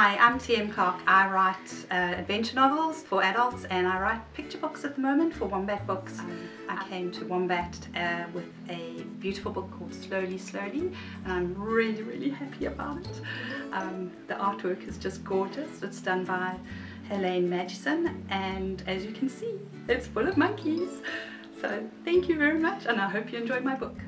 Hi, I'm TM Clark. I write uh, adventure novels for adults and I write picture books at the moment for Wombat Books. I came to Wombat uh, with a beautiful book called Slowly Slowly and I'm really really happy about it. Um, the artwork is just gorgeous. It's done by Helene Magisson and as you can see it's full of monkeys. So thank you very much and I hope you enjoy my book.